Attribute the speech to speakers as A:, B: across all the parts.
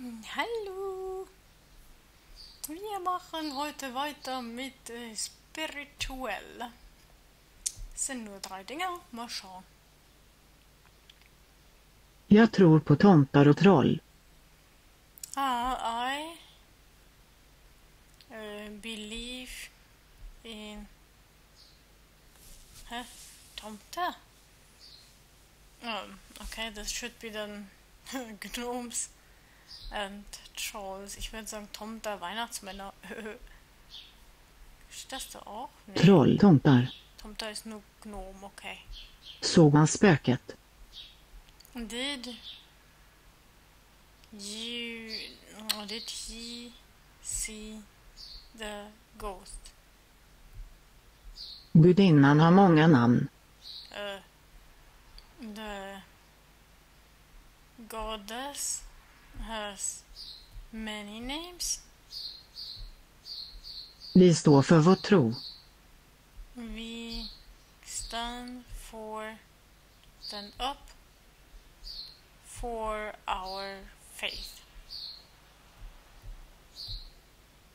A: Hallo! Wir machen heute weiter mit äh, spirituell. Es sind nur drei Dinge. Mal schauen.
B: Jag tror på tomtar och troll.
A: Ah, I uh, believe in... Huh? Tomte? Um, okay, this should be then Gnomes and Trolls. Ich würde sagen Tomter, Weihnachtsmänner. Ist das da auch? Nee.
B: Troll, tomtar.
A: Ist nur Gnom, okay.
B: Såg han spöket?
A: Did you did he see the ghost?
B: Gudinnan har många namn.
A: Uh, the goddess has many names.
B: Vi står för vår tro.
A: We stand for stand up for our faith.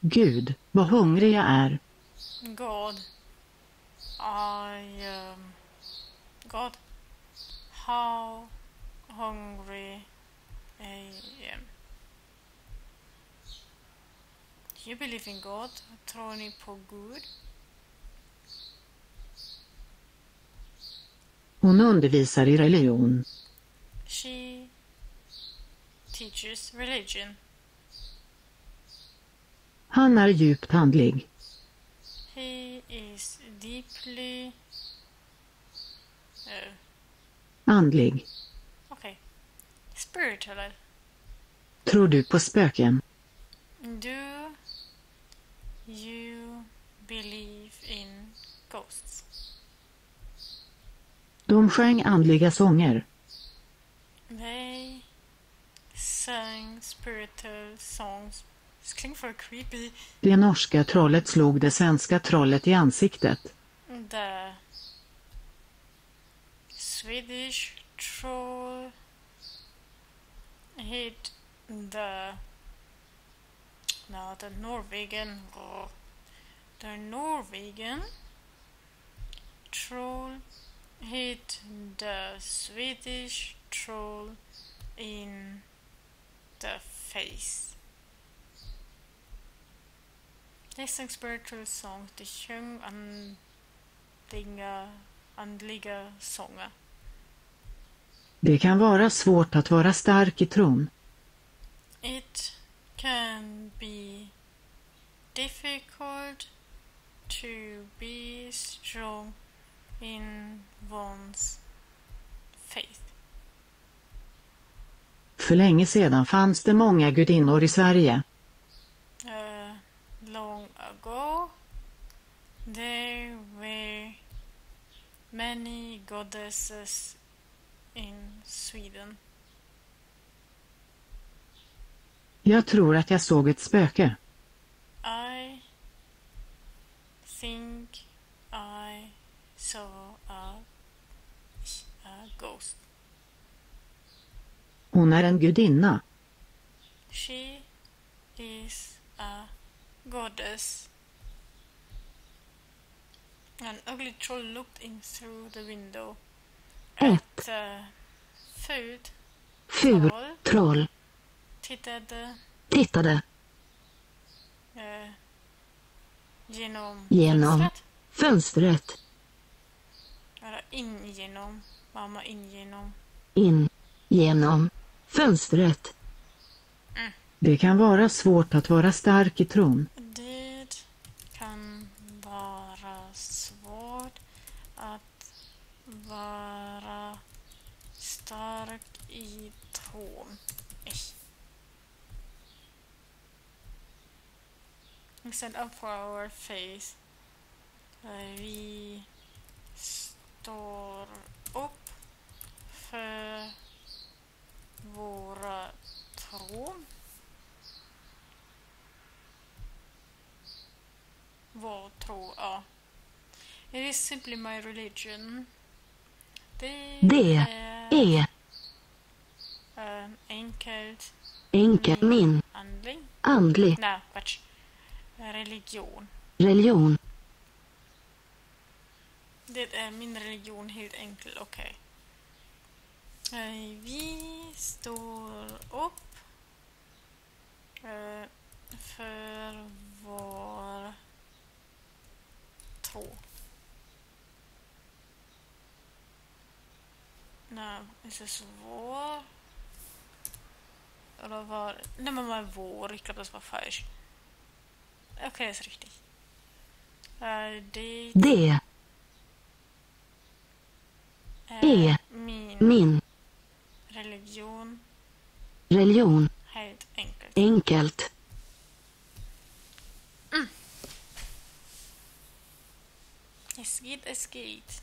B: Gud, vad hungrig jag är.
A: God, I um, God, how hungry Am. Do you believe in God? Tror ni på Gud?
B: Hon undervisar i religion.
A: She teaches religion.
B: Han är djupt andlig.
A: He is deeply uh,
B: Andlig.
A: Okay spiritual.
B: Tror du på spöken?
A: Do you believe in ghosts?
B: De sjöng andliga sånger.
A: They sang spiritual songs. Det klingar för creepy.
B: Det norska trollet slog det svenska trollet i ansiktet.
A: The Swedish troll hit the no the Norwegian the Norwegian troll hit the Swedish troll in the face. They sang spiritual songs. De sjöng andliga, andliga sånger.
B: Det kan vara svårt att vara stark i tron.
A: It can be difficult to be strong in one's faith.
B: För länge sedan fanns det många gudinnor i Sverige.
A: Uh, long ago, there were many goddesses in Sweden.
B: Jag tror att jag såg ett spöke.
A: I think I saw a, a ghost.
B: Hon är en gudinna.
A: She is a goddess. An ugly troll looked in through the window
B: Ett.
A: the food.
B: Ful
A: Troll
B: troll
A: tittade
B: tittade
A: eh, genom
B: Genom.
A: fönstret.
B: fönstret
A: Eller in genom. Mamma in genom.
B: in genom fönstret.
A: Mm.
B: Det kan vara svårt att vara stark i tron.
A: We stand up for our Vi står upp för våra tron. Vår tro, ja. It is simply my religion. Det,
B: Det
A: är
B: Är
A: eh, enkelt
B: enkel, min,
A: Andlig.
B: andlig,
A: Nej? Religion.
B: religion,
A: Det är min religion helt enkelt, okej. Eh, Vi står upp eh, för vår tro. Nej, inte så vår. Eller var... Nej men var vår, glaube das war falsch. Okay, ist richtig. Äh, det
B: det,
A: är
B: är
A: min
B: min,
A: religion
B: religion,
A: helt enkelt.
B: enkelt,
A: Es geht, es geht.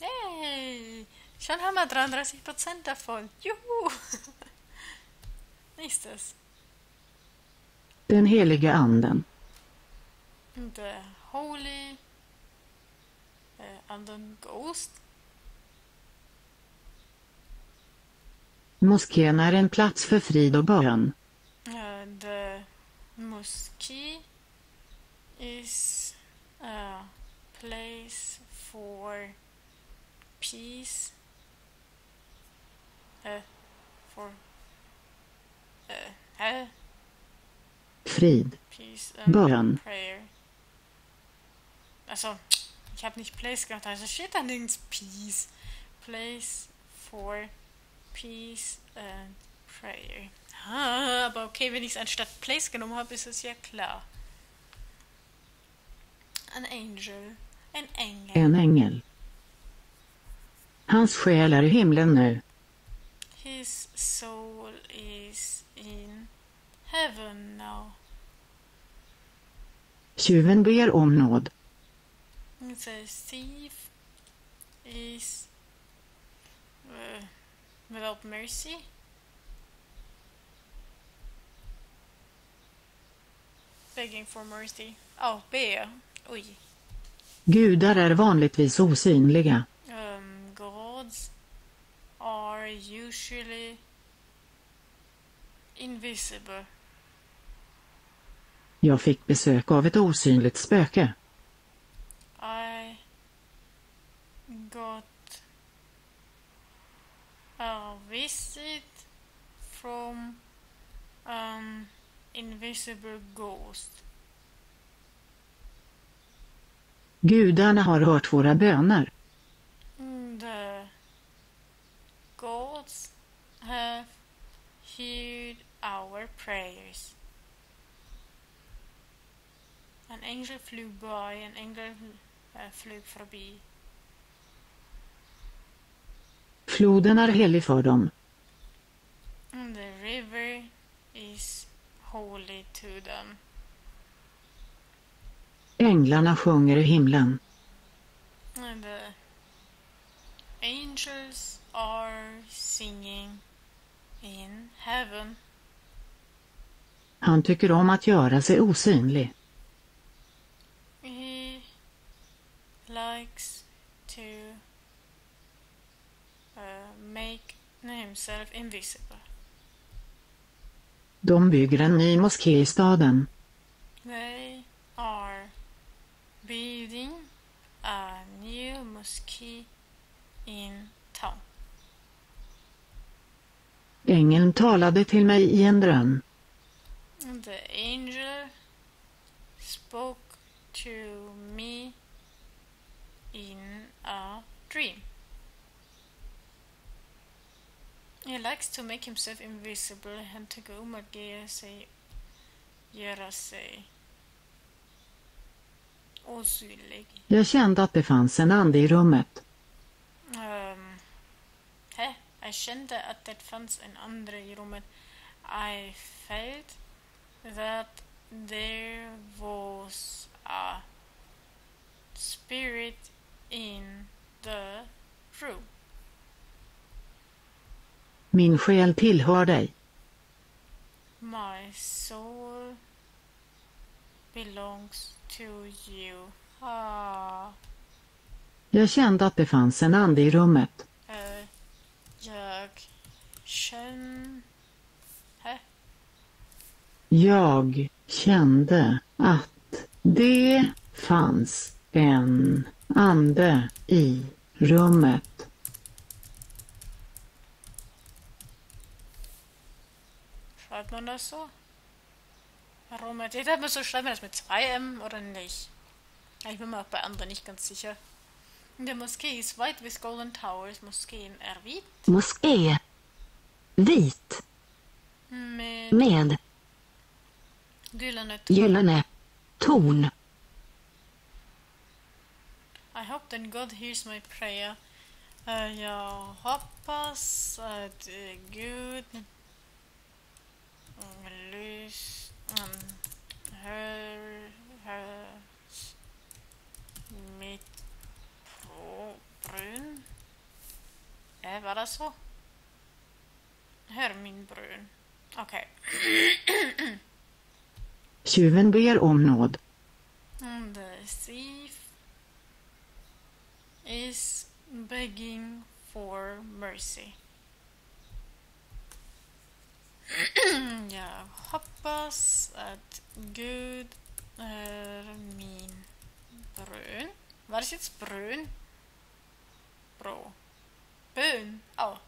A: Yay! Schon haben wir 33% davon. Juhu! Nächstes.
B: Den helige anden,
A: The Holy uh, Anden Ghost.
B: moskén är en plats för frid och bön.
A: Uh, the mosque is a place for peace. Uh, for uh,
B: Frid,
A: peace and
B: Bön.
A: prayer. Also, ich habe nicht place gemacht, also steht da nirgends peace. Place for peace and prayer. Ah, aber okay, wenn ich es anstatt place genommen habe, ist es ja klar. An angel. En ängel.
B: en ängel. Hans själ är i himlen nu.
A: His soul is in heaven now.
B: Tjuven ber om nåd.
A: The thief is uh, without mercy. Begging for mercy. Oh, be. Oj.
B: Gudar är vanligtvis osynliga.
A: Um, gods are usually invisible.
B: Jag fick besök av ett osynligt spöke.
A: I got a visit from an invisible ghost.
B: Gudarna har hört våra böner.
A: The gods have heard our prayers. An angel flew by, an angel uh, flög förbi.
B: Floden är helig för dem.
A: And the river is holy to them.
B: Änglarna sjunger i himlen.
A: And the angels are singing in heaven.
B: Han tycker om att göra sig osynlig.
A: He likes to uh, make himself invisible.
B: De bygger en ny moské i staden.
A: They are building a new mosque in town.
B: Ängeln talade till mig i en dröm.
A: The angel spoke to me in a dream. He likes to make himself invisible. Han tycker om att ge sig, göra sig osynlig.
B: Jag kände att det fanns en ande i rummet.
A: Um, hä? Jag kände att det fanns en andra i rummet. I felt that there was a spirit in the room.
B: Min själ tillhör dig.
A: My soul belongs to you. Ah.
B: Jag kände att det fanns en ande i rummet.
A: Uh, Jag känner... Hä?
B: Jag kände att det fanns en ande i rummet.
A: Schreibt man das so? Aromatät hat man so, schreibt man das mit 2M oder nicht? Ich bin mir auch bei anderen nicht ganz sicher. In der Moskee ist White with Golden Towers. Moskeen är vit
C: Moské. Vit.
A: med
C: Med
A: gyllene torn.
C: gyllene torn.
A: I hope that God hears my prayer. Eh, jag hoppas att eh, Gud lys, hör, hör mitt pro- brun. Eh, var det så? Hör min brun. Okej.
B: Tjuven ber om nåd.
A: The thief is begging for mercy. Jag hoppas att Gud är min brun. Var det brun? Bra. Bön. Ja.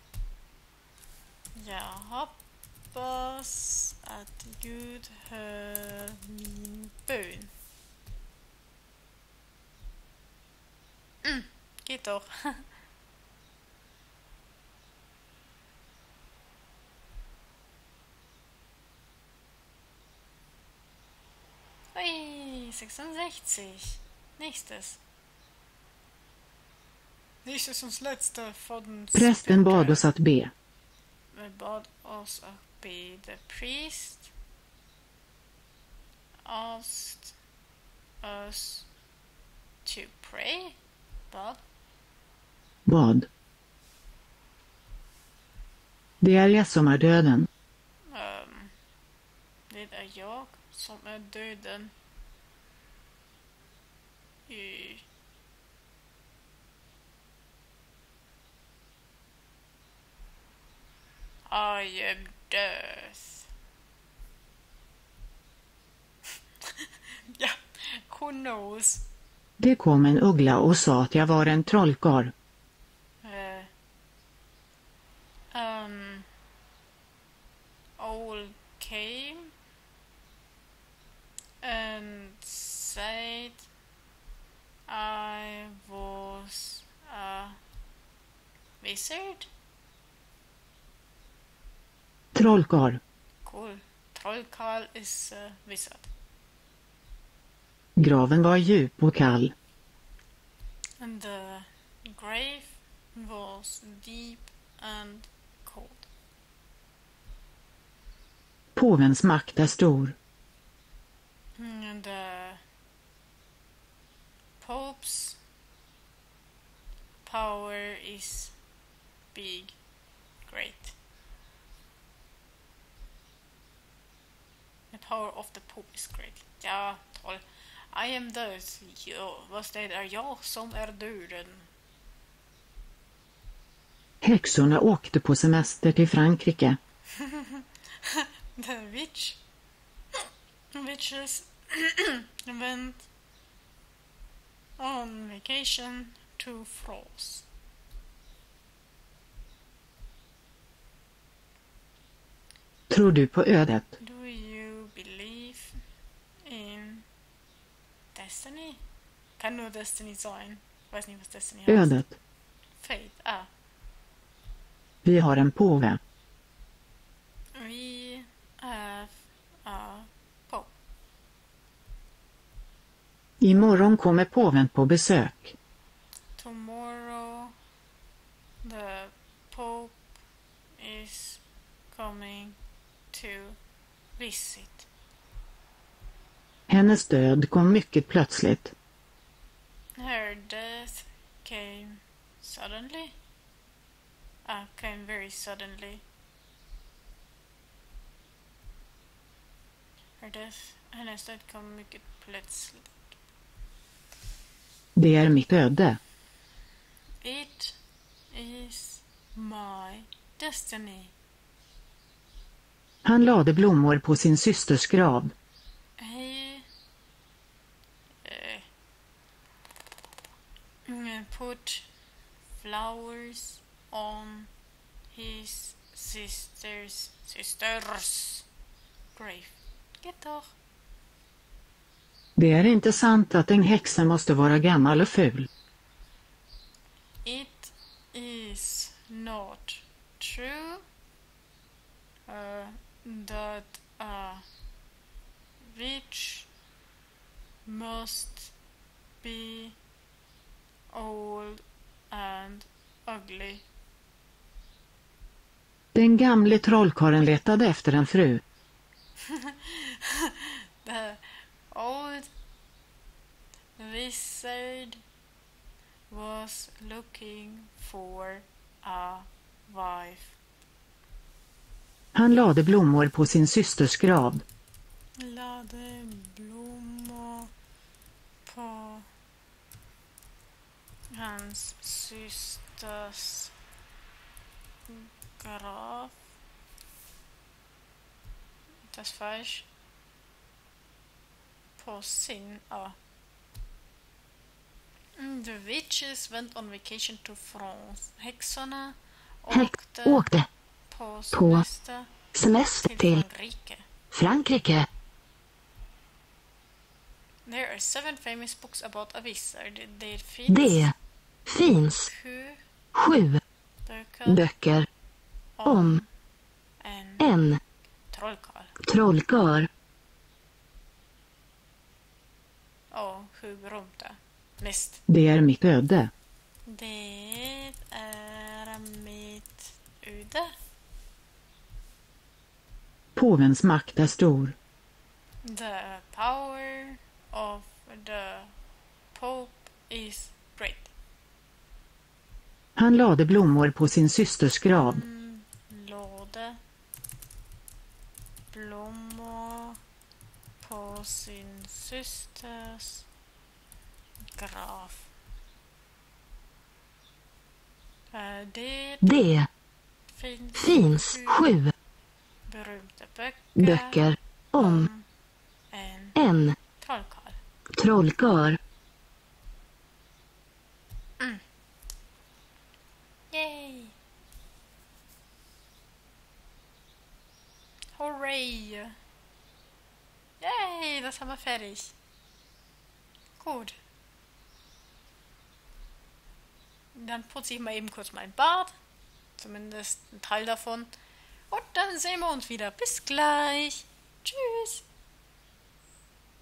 A: Jag hoppas att Gud hör min bön. Mm, geht doch. Ui, 66. Nächstes. Nächstes und letzte von
B: Prästen bad oss att be.
A: Bad oss att be the priest asked us to pray. Vad?
B: Bad. Det är jag som är döden.
A: Ehm, det är jag som är döden. I... I am death. ja, who knows?
B: Det kom en uggla och sa att jag var en trollkarl.
A: Uh, um, old came and said I was a wizard.
B: Trollkarl.
A: Cool. Trollkarl is a wizard.
B: Graven var djup och kall.
A: And the grave was deep and cold.
B: Påvens makt är stor.
A: And the Pope's power is big, great. Power of the Pope is great. Ja, troll. I am death. Ja, vad det är jag som är döden.
B: Häxorna åkte på semester till Frankrike.
A: The witch. Witches went on vacation to France.
B: Tror du på ödet?
A: In Destiny? Kan nur Destiny sein. Weiß nicht, was Destiny heißt.
B: Ödet.
A: Fate. Ah.
B: Vi har en påve.
A: We have a Pope.
B: Imorgon kommer påven på besök.
A: Tomorrow the Pope is coming to visit.
B: Hennes död kom mycket plötsligt.
A: Her death came suddenly. Ah, came very suddenly. Her death, hennes död kom mycket plötsligt.
B: Det är mitt öde.
A: It is my destiny.
B: Han lade blommor på sin systers grav.
A: He uh, mm, put flowers on his sister's sister's grave. Doch.
B: Det är inte sant att en häxa måste vara gammal och ful.
A: It is not true uh, that a witch must be old and ugly.
B: Den gamle trollkarlen letade efter en fru.
A: The old wizard was looking for a wife.
B: Han lade blommor på sin systers grav.
A: Lade blommor på hans systers grav. Das ist falsch. På sin, ja. Mm, The witches went on vacation to France. Häxorna
C: Häx
A: åkte
C: åkte
A: på semester
C: semester
A: till
C: till
A: Frankrike.
C: Frankrike.
A: There are seven famous books about a wizard. Det finns
C: Det finns
A: sju
C: sju
A: böcker
C: böcker
A: om en
C: en
A: trollkarl.
C: trollkarl
A: Och hur berömda? Mest.
B: Det är mitt öde.
A: Det är mitt öde.
B: Påvens makt är stor.
A: Of the Pope is great.
B: Han lade blommor på sin systers grav.
A: Mm, låde blommor på sin systers grav. Eh, Det
C: Det
A: finns,
C: finns sju
A: berömda böcker,
C: böcker om
A: om en
C: en
A: trollkarl.
C: trollkarl.
A: Yay! Hooray! Yay, das haben wir fertig. Gut. Dann putze ich mal eben kurz mein Bart. Zumindest ein Teil davon. Und dann sehen wir uns wieder. Bis gleich. Tschüss.